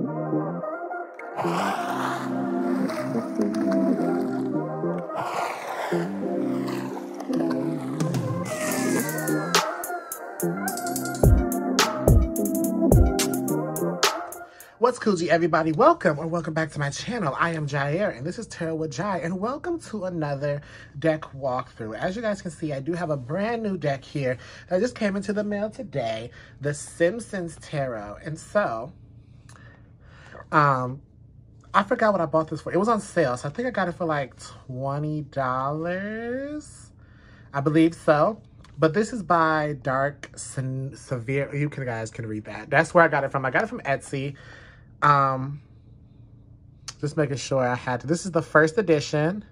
What's Coogee, everybody? Welcome or welcome back to my channel. I am Jair, and this is Tarot with Jai, and welcome to another deck walkthrough. As you guys can see, I do have a brand new deck here that just came into the mail today, the Simpsons Tarot. And so, um, I forgot what I bought this for. It was on sale, so I think I got it for like $20. I believe so. But this is by Dark Severe. You can, guys can read that. That's where I got it from. I got it from Etsy. Um, just making sure I had to. This is the first edition.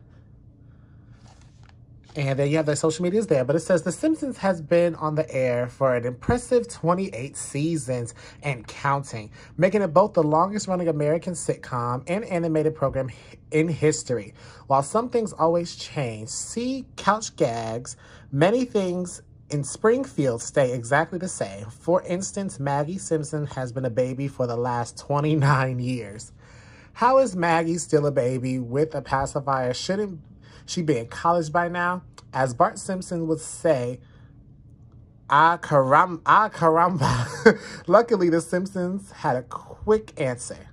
And then you have the social medias there. But it says The Simpsons has been on the air for an impressive 28 seasons and counting, making it both the longest running American sitcom and animated program in history. While some things always change, see couch gags, many things in Springfield stay exactly the same. For instance, Maggie Simpson has been a baby for the last 29 years. How is Maggie still a baby with a pacifier? Shouldn't she be in college by now? As Bart Simpson would say, ah caram ah caramba. Luckily, the Simpsons had a quick answer.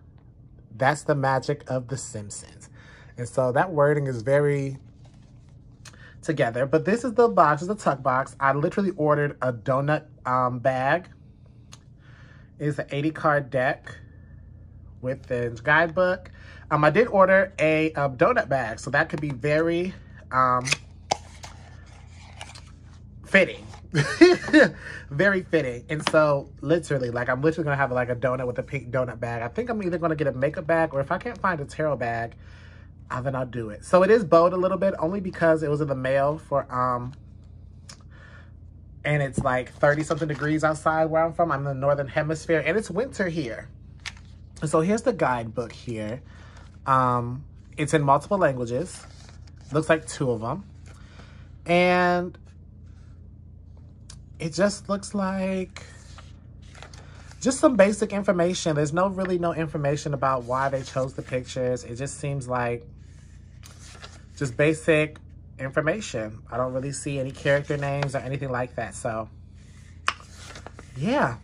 That's the magic of the Simpsons. And so that wording is very together. But this is the box, is the tuck box. I literally ordered a donut um, bag. It's an 80 card deck with the guidebook. Um, I did order a, a donut bag, so that could be very um, fitting. very fitting. And so literally, like I'm literally gonna have like a donut with a pink donut bag. I think I'm either gonna get a makeup bag or if I can't find a tarot bag, uh, then I'll do it. So it is bowed a little bit only because it was in the mail for, um, and it's like 30 something degrees outside where I'm from. I'm in the Northern hemisphere and it's winter here. So here's the guidebook here. Um, it's in multiple languages. Looks like two of them. And it just looks like just some basic information. There's no really no information about why they chose the pictures. It just seems like just basic information. I don't really see any character names or anything like that. So, yeah.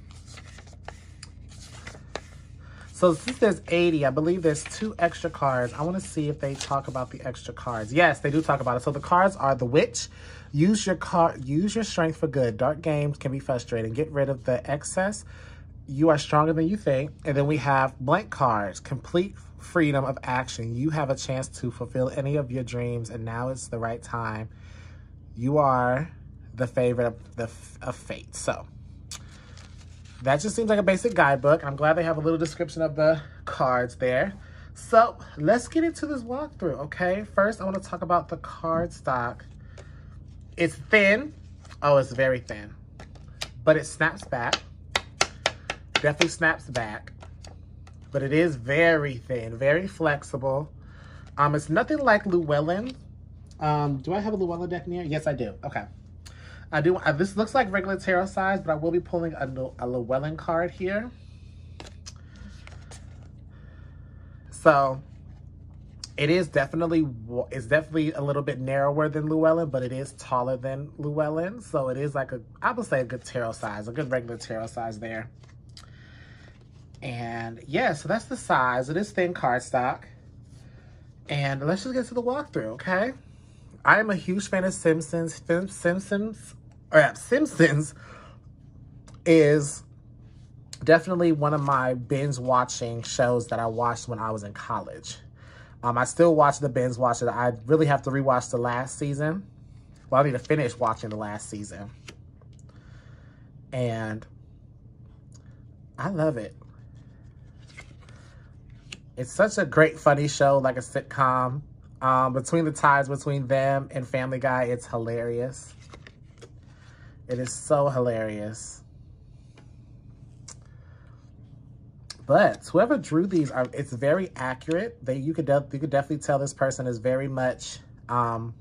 So since there's 80, I believe there's two extra cards. I want to see if they talk about the extra cards. Yes, they do talk about it. So the cards are the Witch. Use your card. Use your strength for good. Dark games can be frustrating. Get rid of the excess. You are stronger than you think. And then we have blank cards. Complete freedom of action. You have a chance to fulfill any of your dreams, and now it's the right time. You are the favorite of, the, of fate. So that just seems like a basic guidebook. I'm glad they have a little description of the cards there. So let's get into this walkthrough, okay? First, I want to talk about the card stock. It's thin. Oh, it's very thin. But it snaps back. Definitely snaps back but it is very thin, very flexible. Um, it's nothing like Llewellyn. Um, do I have a Llewellyn deck near? Yes, I do. Okay. I do. Uh, this looks like regular tarot size, but I will be pulling a, a Llewellyn card here. So it is definitely it's definitely a little bit narrower than Llewellyn, but it is taller than Llewellyn. So it is like a I would say a good tarot size, a good regular tarot size there. And yeah, so that's the size. It is thin cardstock. And let's just get to the walkthrough, okay? I am a huge fan of Simpsons. Simpsons, or Simpsons is definitely one of my binge watching shows that I watched when I was in college. Um, I still watch the binge watch it. I really have to rewatch the last season. Well, I need to finish watching the last season. And I love it. It's such a great, funny show, like a sitcom. Um, between the ties between them and Family Guy, it's hilarious. It is so hilarious. But whoever drew these, are it's very accurate. They you could you could definitely tell this person is very much um,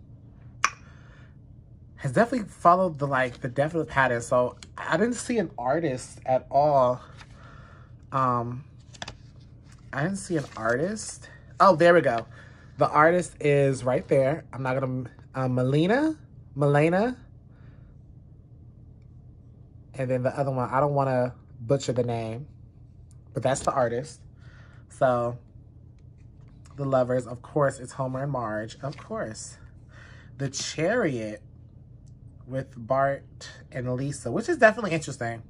has definitely followed the like the definite pattern. So I didn't see an artist at all um, I didn't see an artist. Oh, there we go. The artist is right there. I'm not gonna, uh, Melina, Melena. And then the other one, I don't wanna butcher the name, but that's the artist. So, the lovers, of course, it's Homer and Marge, of course. The Chariot with Bart and Lisa, which is definitely interesting.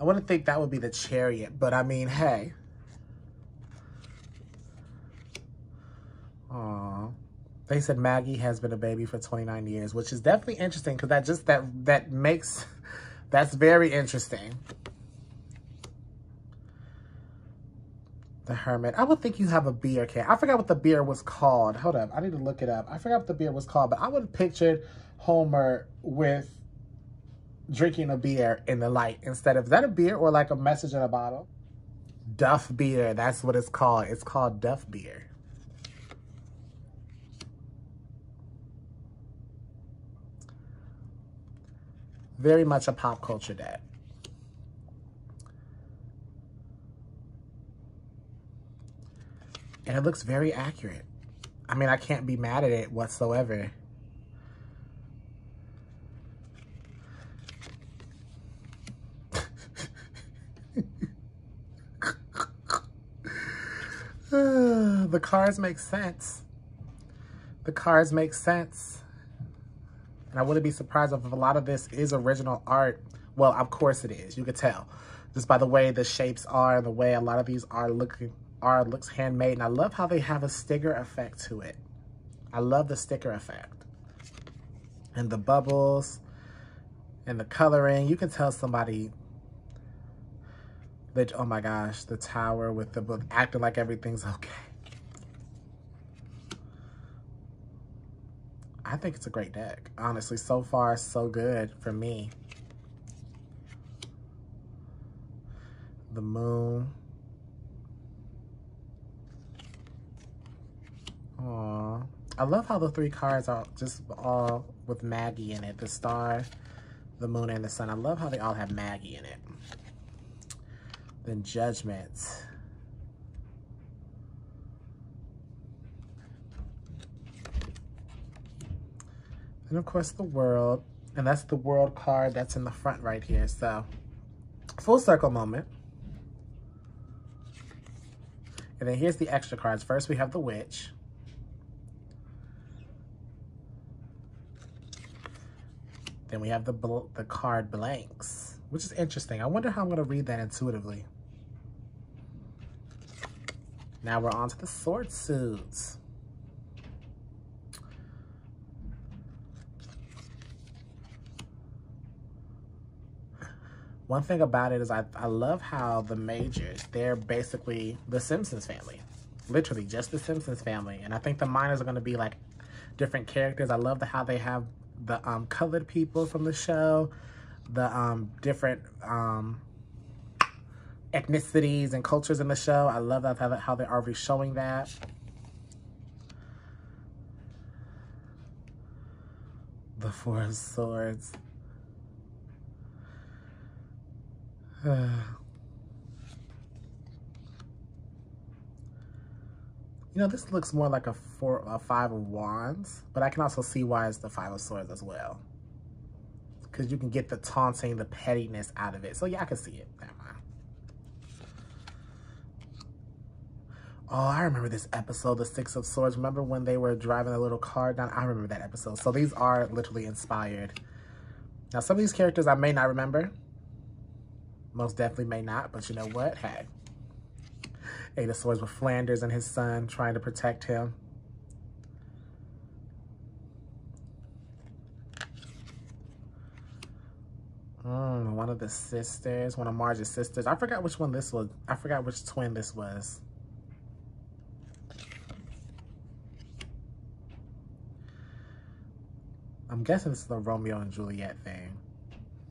I wouldn't think that would be the Chariot, but I mean, hey. Aw. They said Maggie has been a baby for 29 years, which is definitely interesting because that just, that, that makes, that's very interesting. The Hermit. I would think you have a beer can. I forgot what the beer was called. Hold up. I need to look it up. I forgot what the beer was called, but I would have pictured Homer with drinking a beer in the light instead of, that a beer or like a message in a bottle? Duff beer. That's what it's called. It's called Duff beer. Very much a pop culture dad. And it looks very accurate. I mean, I can't be mad at it whatsoever. the cars make sense. The cars make sense. And I wouldn't be surprised if a lot of this is original art. Well, of course it is. You could tell just by the way the shapes are and the way a lot of these are looking are looks handmade. And I love how they have a sticker effect to it. I love the sticker effect. And the bubbles and the coloring. You can tell somebody that, oh my gosh, the tower with the book acting like everything's okay. I think it's a great deck. Honestly, so far, so good for me. The moon. Aww. I love how the three cards are just all with Maggie in it. The star, the moon, and the sun. I love how they all have Maggie in it. Then judgment. And of course the world. And that's the world card that's in the front right here. So full circle moment. And then here's the extra cards. First we have the witch. Then we have the the card blanks, which is interesting. I wonder how I'm going to read that intuitively. Now we're on to the sword suits. One thing about it is I, I love how the majors, they're basically the Simpsons family. Literally, just the Simpsons family. And I think the minors are going to be like different characters. I love the how they have the um, colored people from the show, the um, different um, ethnicities and cultures in the show. I love that how, they're already showing that. The Four of Swords. You know, this looks more like a four, a five of wands, but I can also see why it's the five of swords as well. Because you can get the taunting, the pettiness out of it. So yeah, I can see it. Never mind. Oh, I remember this episode, the Six of Swords. Remember when they were driving a little car down? I remember that episode. So these are literally inspired. Now, some of these characters I may not remember. Most definitely may not, but you know what? Hey. Eight of Swords with Flanders and his son trying to protect him. Mm, one of the sisters, one of Marge's sisters. I forgot which one this was. I forgot which twin this was. I'm guessing this is the Romeo and Juliet thing.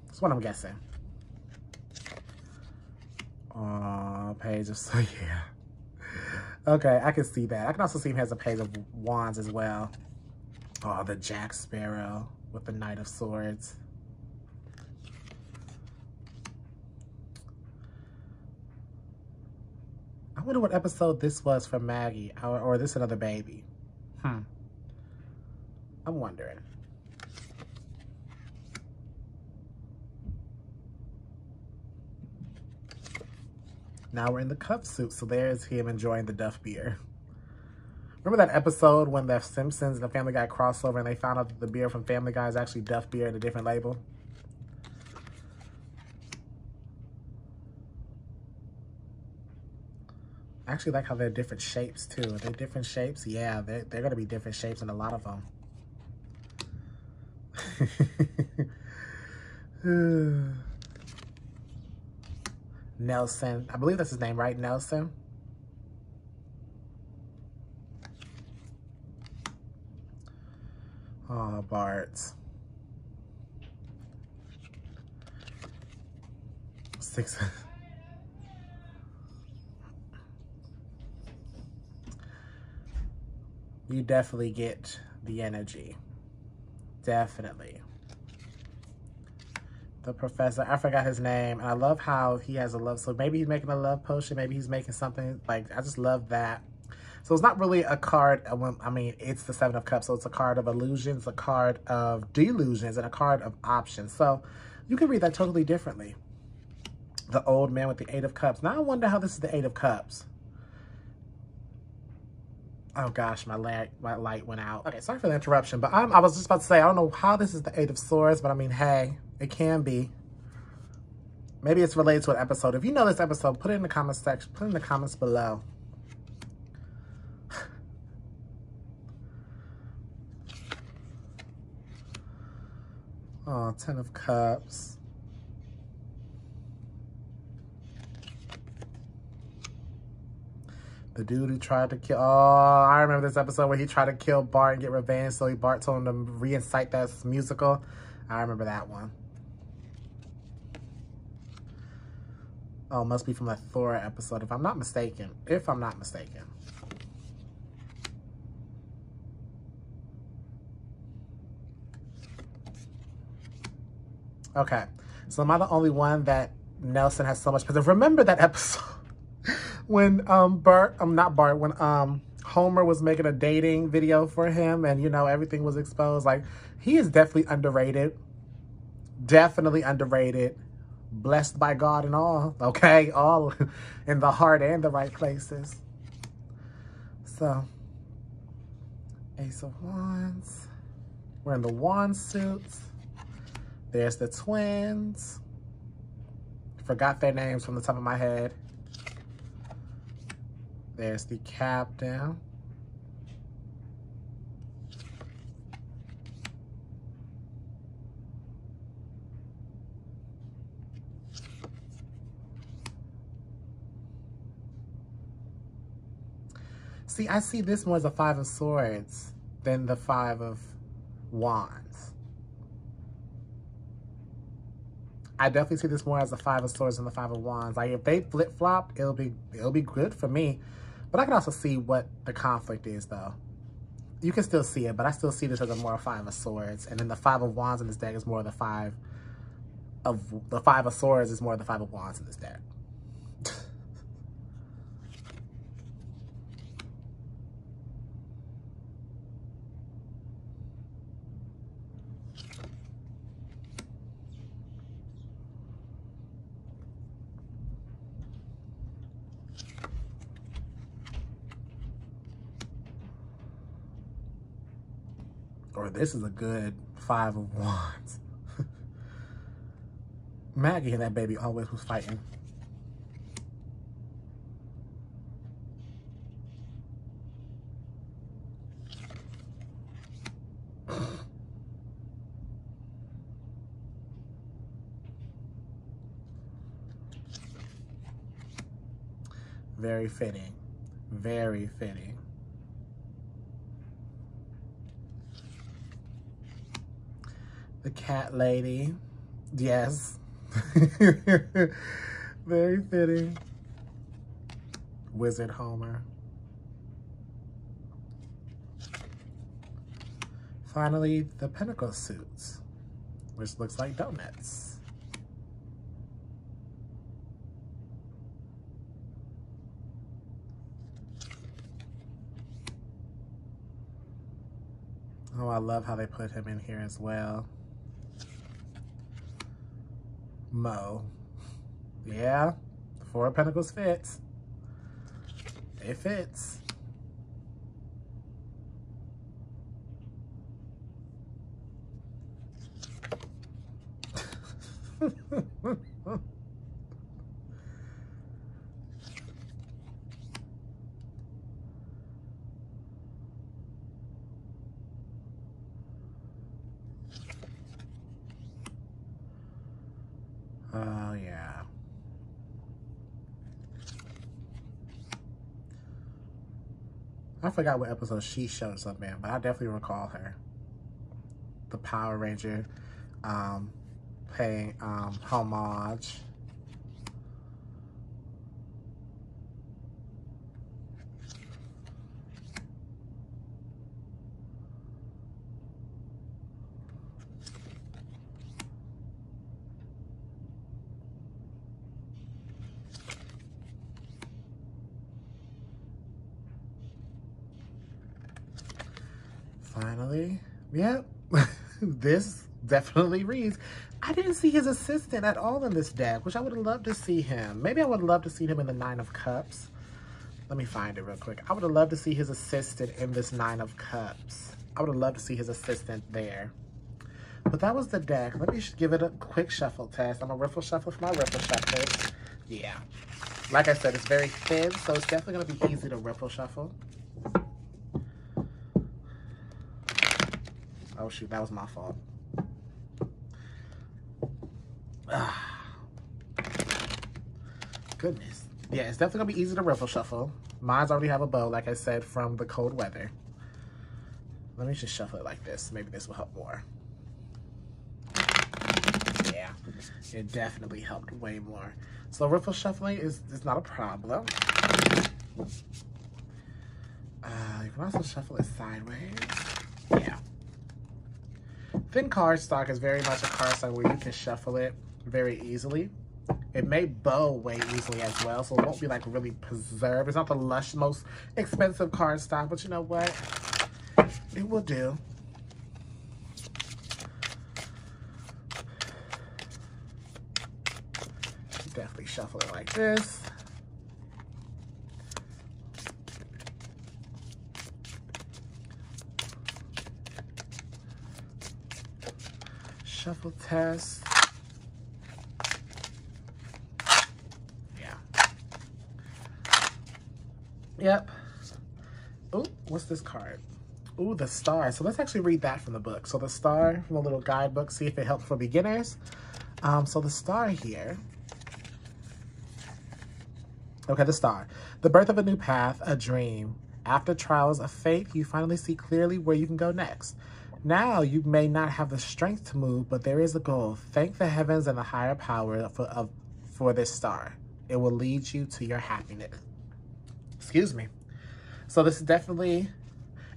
That's what I'm guessing. Aw, page of, so yeah. Okay, I can see that. I can also see him has a page of wands as well. Oh, the Jack Sparrow with the Knight of Swords. I wonder what episode this was for Maggie, or, or this another baby. Hmm. I'm wondering. Now we're in the cup suit, so there's him enjoying the Duff beer. Remember that episode when the Simpsons and the Family Guy crossover and they found out that the beer from Family Guy is actually Duff beer in a different label? I actually like how they're different shapes too. Are they different shapes? Yeah, they're, they're going to be different shapes in a lot of them. Nelson. I believe that's his name, right? Nelson? Oh, Bart. Six. you definitely get the energy. Definitely. The professor, I forgot his name, and I love how he has a love. So maybe he's making a love potion, maybe he's making something like I just love that. So it's not really a card. I mean, it's the Seven of Cups, so it's a card of illusions, a card of delusions, and a card of options. So you can read that totally differently. The old man with the Eight of Cups. Now I wonder how this is the Eight of Cups. Oh gosh, my light, my light went out. Okay, sorry for the interruption, but I'm, I was just about to say, I don't know how this is the Eight of Swords, but I mean, hey, it can be. Maybe it's related to an episode. If you know this episode, put it in the comments section. Put it in the comments below. oh, Ten of Cups. The dude who tried to kill, oh, I remember this episode where he tried to kill Bart and get revenge. So he, Bart told him to reincite that musical. I remember that one. Oh, must be from the Thor episode, if I'm not mistaken. If I'm not mistaken. Okay. So am I the only one that Nelson has so much... Because remember that episode when um Bart, um not Bart, when um Homer was making a dating video for him and, you know, everything was exposed. Like, he is definitely underrated. Definitely underrated. Blessed by God and all, okay? All in the heart and the right places. So, Ace of Wands. We're in the wand suits. There's the twins. Forgot their names from the top of my head. There's the captain. See, I see this more as a five of swords than the five of wands. I definitely see this more as a five of swords than the five of wands. Like if they flip flop, it'll be it'll be good for me. But I can also see what the conflict is, though. You can still see it, but I still see this as a more Five of Swords. And then the Five of Wands in this deck is more of the Five of... The Five of Swords is more the Five of Wands in this deck. Or this is a good five of wands. Maggie and that baby always was fighting. Very fitting. Very fitting. the cat lady. Yes. Very fitting. Wizard Homer. Finally, the pentacle suits, which looks like donuts. Oh, I love how they put him in here as well. Moe. Yeah, the Four of Pentacles fits. It fits. Oh, yeah. I forgot what episode she shows up in, but I definitely recall her. The Power Ranger um, paying um, homage. Yep, this definitely reads. I didn't see his assistant at all in this deck, which I would have loved to see him. Maybe I would loved to see him in the Nine of Cups. Let me find it real quick. I would have loved to see his assistant in this Nine of Cups. I would have loved to see his assistant there. But that was the deck. Let me give it a quick shuffle test. I'm a riffle shuffle for my riffle shuffles. Yeah. Like I said, it's very thin, so it's definitely going to be easy to riffle shuffle. Oh shoot, that was my fault. Ah. Goodness. Yeah, it's definitely gonna be easy to riffle shuffle. Mine's already have a bow, like I said, from the cold weather. Let me just shuffle it like this. Maybe this will help more. Yeah, it definitely helped way more. So riffle shuffling is, is not a problem. Uh, you can also shuffle it sideways. Yeah. Thin cardstock is very much a cardstock where you can shuffle it very easily. It may bow way easily as well, so it won't be like really preserved. It's not the lush, most expensive cardstock, but you know what? It will do. Definitely shuffle it like this. Shuffle test. Yeah. Yep. Oh, what's this card? Ooh, the star. So let's actually read that from the book. So the star from the little guidebook, see if it helps for beginners. Um, so the star here. Okay, the star. The birth of a new path, a dream. After trials of faith, you finally see clearly where you can go next. Now you may not have the strength to move, but there is a goal. Thank the heavens and the higher power for, of, for this star. It will lead you to your happiness. Excuse me. So this is definitely,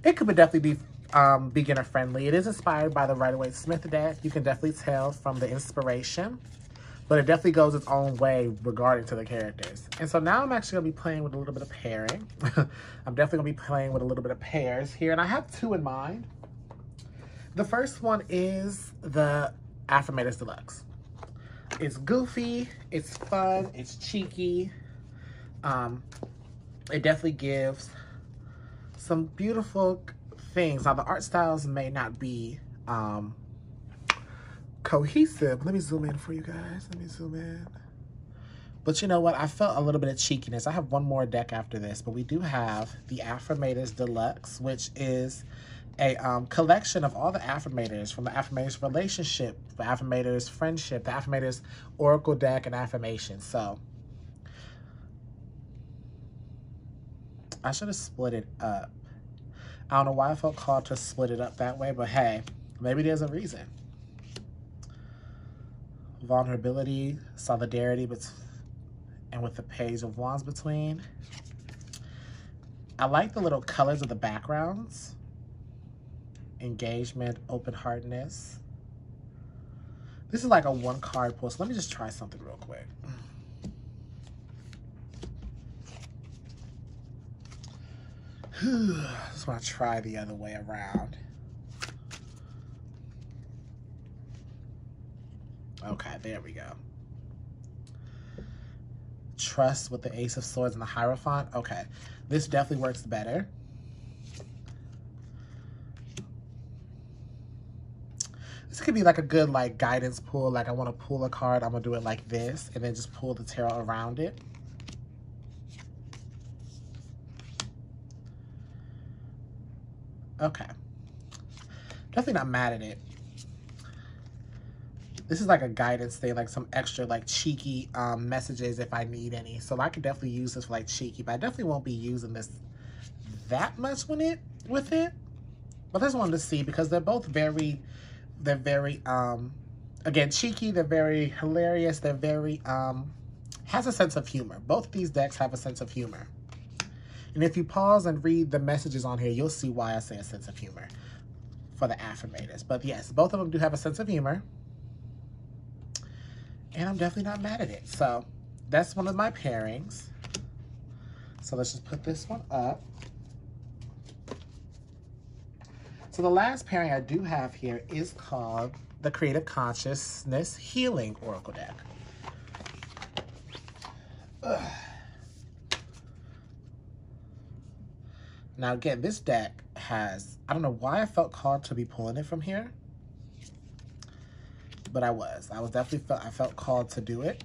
it could definitely be um, beginner friendly. It is inspired by the Rider-Waite-Smith deck. You can definitely tell from the inspiration, but it definitely goes its own way regarding to the characters. And so now I'm actually gonna be playing with a little bit of pairing. I'm definitely gonna be playing with a little bit of pairs here, and I have two in mind. The first one is the Affirmators Deluxe. It's goofy, it's fun, it's cheeky. Um, it definitely gives some beautiful things. Now, the art styles may not be um, cohesive. Let me zoom in for you guys. Let me zoom in. But you know what? I felt a little bit of cheekiness. I have one more deck after this, but we do have the Affirmators Deluxe, which is a um, collection of all the affirmators from the affirmators relationship, the affirmators friendship, the affirmators oracle deck, and affirmation. So I should have split it up. I don't know why I felt called to split it up that way, but hey, maybe there's a reason. Vulnerability, solidarity, but and with the page of wands between. I like the little colors of the backgrounds engagement, open heartedness. This is like a one card pull. So let me just try something real quick. I just want to try the other way around. Okay, there we go. Trust with the Ace of Swords and the Hierophant. Okay, this definitely works better. This could be like a good like guidance pull. Like I want to pull a card, I'm gonna do it like this and then just pull the tarot around it. Okay. Definitely not mad at it. This is like a guidance thing, like some extra like cheeky um, messages if I need any. So I could definitely use this for like cheeky, but I definitely won't be using this that much with it. With it. But I just wanted to see because they're both very they're very, um, again, cheeky. They're very hilarious. They're very, um, has a sense of humor. Both these decks have a sense of humor. And if you pause and read the messages on here, you'll see why I say a sense of humor for the affirmators. But yes, both of them do have a sense of humor. And I'm definitely not mad at it. So that's one of my pairings. So let's just put this one up. So the last pairing I do have here is called the Creative Consciousness Healing Oracle deck. Ugh. Now again, this deck has, I don't know why I felt called to be pulling it from here, but I was. I was definitely, felt, I felt called to do it.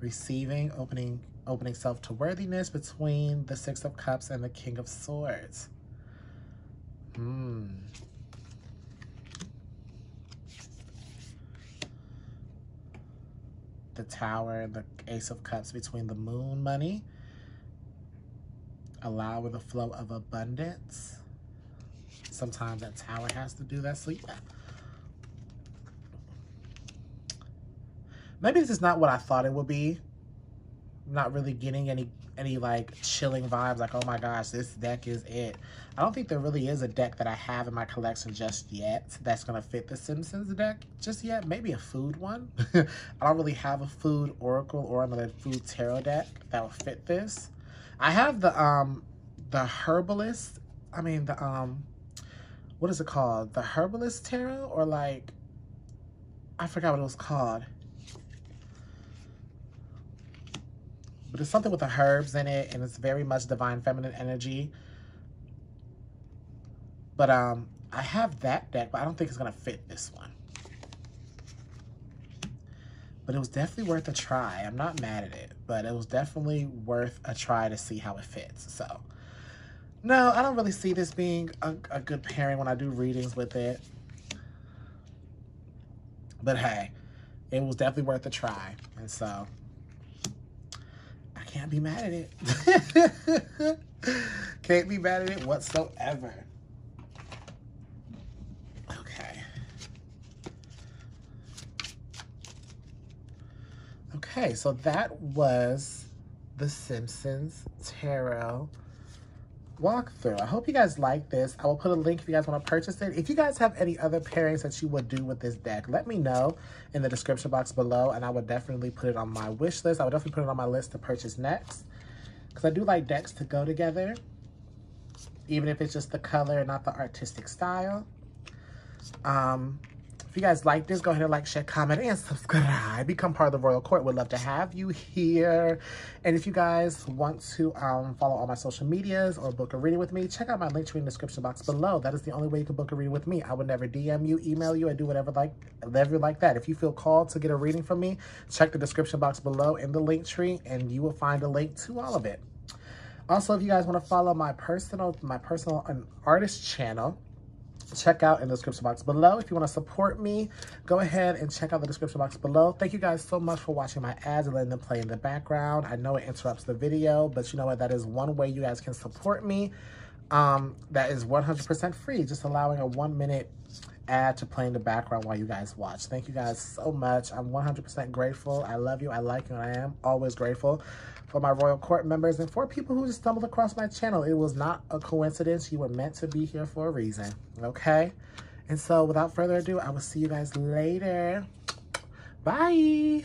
Receiving, opening opening self to worthiness between the Six of Cups and the King of Swords. Hmm. The Tower and the Ace of Cups between the Moon money. Allow the flow of abundance. Sometimes that Tower has to do that. Yeah. Maybe this is not what I thought it would be not really getting any any like chilling vibes like oh my gosh this deck is it. I don't think there really is a deck that i have in my collection just yet that's gonna fit the simpsons deck just yet. Maybe a food one. I don't really have a food oracle or another food tarot deck that will fit this. I have the um the herbalist i mean the um what is it called? The herbalist tarot or like i forgot what it was called But it's something with the herbs in it, and it's very much divine feminine energy. But um, I have that deck, but I don't think it's going to fit this one. But it was definitely worth a try. I'm not mad at it, but it was definitely worth a try to see how it fits. So, no, I don't really see this being a, a good pairing when I do readings with it. But hey, it was definitely worth a try. And so can't be mad at it. can't be mad at it whatsoever. Okay. Okay, so that was The Simpsons Tarot walkthrough. I hope you guys like this. I will put a link if you guys want to purchase it. If you guys have any other pairings that you would do with this deck, let me know in the description box below, and I would definitely put it on my wish list. I would definitely put it on my list to purchase next, because I do like decks to go together, even if it's just the color, not the artistic style. Um, if you guys like this, go ahead and like, share, comment, and subscribe. Become part of the Royal Court. Would love to have you here. And if you guys want to um, follow all my social medias or book a reading with me, check out my link tree in the description box below. That is the only way you can book a reading with me. I would never DM you, email you, I do whatever like, whatever like that. If you feel called to get a reading from me, check the description box below in the link tree, and you will find a link to all of it. Also, if you guys want to follow my personal, my personal an artist channel, check out in the description box below. If you want to support me, go ahead and check out the description box below. Thank you guys so much for watching my ads and letting them play in the background. I know it interrupts the video, but you know what? That is one way you guys can support me. Um, that is 100% free, just allowing a one minute ad to play in the background while you guys watch. Thank you guys so much. I'm 100% grateful. I love you. I like you. And I am always grateful for my Royal Court members and for people who just stumbled across my channel. It was not a coincidence. You were meant to be here for a reason, okay? And so without further ado, I will see you guys later. Bye.